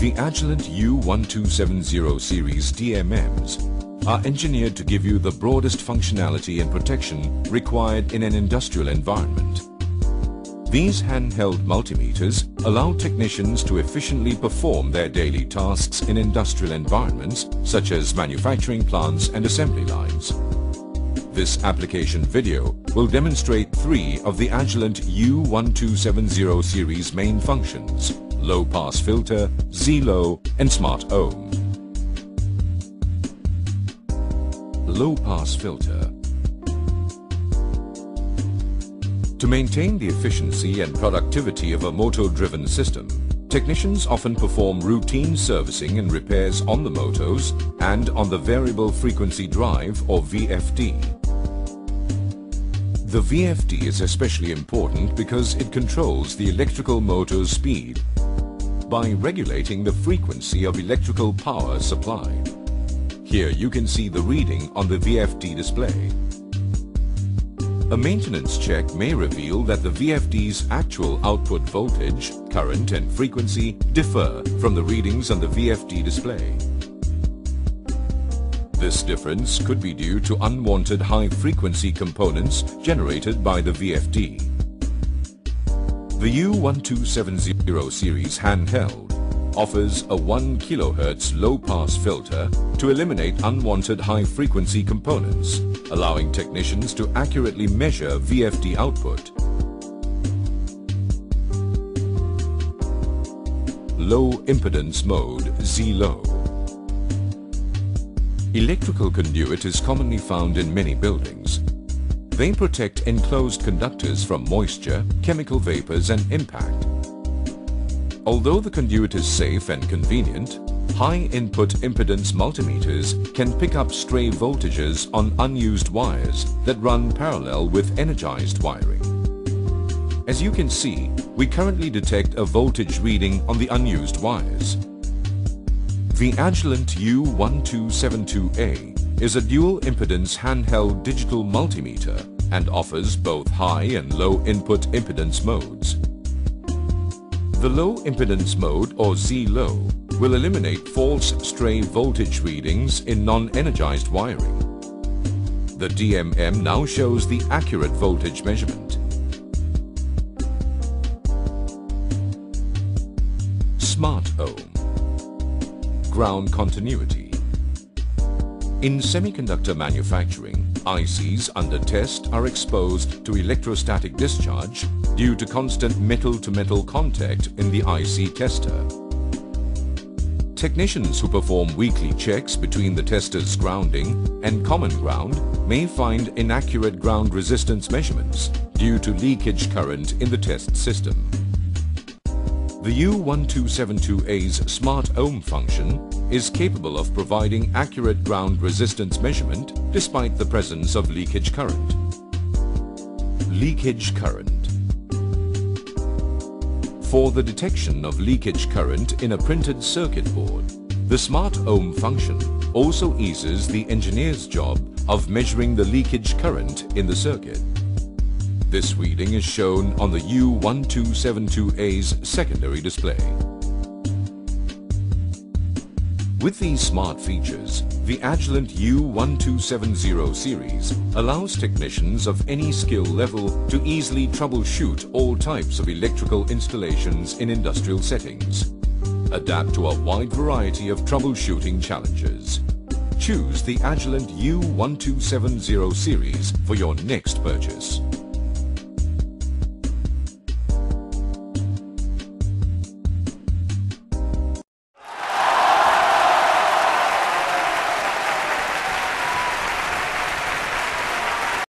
The Agilent U1270 series DMMs are engineered to give you the broadest functionality and protection required in an industrial environment. These handheld multimeters allow technicians to efficiently perform their daily tasks in industrial environments such as manufacturing plants and assembly lines. This application video will demonstrate three of the Agilent U1270 series main functions, low pass filter, Z-Low and Smart Ohm. Low pass filter To maintain the efficiency and productivity of a motor-driven system, technicians often perform routine servicing and repairs on the motors and on the variable frequency drive or VFD. The VFD is especially important because it controls the electrical motor's speed by regulating the frequency of electrical power supplied. Here you can see the reading on the VFD display. A maintenance check may reveal that the VFD's actual output voltage, current and frequency differ from the readings on the VFD display. This difference could be due to unwanted high-frequency components generated by the VFD. The U1270 series handheld offers a 1 kHz low-pass filter to eliminate unwanted high-frequency components, allowing technicians to accurately measure VFD output. Low impedance mode Z-Low. Electrical conduit is commonly found in many buildings. They protect enclosed conductors from moisture, chemical vapors and impact. Although the conduit is safe and convenient, high input impedance multimeters can pick up stray voltages on unused wires that run parallel with energized wiring. As you can see, we currently detect a voltage reading on the unused wires. The Agilent U1272A is a dual impedance handheld digital multimeter and offers both high and low input impedance modes. The low impedance mode or Z-Low will eliminate false stray voltage readings in non-energized wiring. The DMM now shows the accurate voltage measurement. Smart Ohm Ground continuity In semiconductor manufacturing, ICs under test are exposed to electrostatic discharge due to constant metal-to-metal -metal contact in the IC tester. Technicians who perform weekly checks between the tester's grounding and common ground may find inaccurate ground resistance measurements due to leakage current in the test system. The U1272A's Smart Ohm function is capable of providing accurate ground resistance measurement despite the presence of leakage current. Leakage current For the detection of leakage current in a printed circuit board, the Smart Ohm function also eases the engineer's job of measuring the leakage current in the circuit. This reading is shown on the U1272A's secondary display. With these smart features, the Agilent U1270 series allows technicians of any skill level to easily troubleshoot all types of electrical installations in industrial settings. Adapt to a wide variety of troubleshooting challenges. Choose the Agilent U1270 series for your next purchase.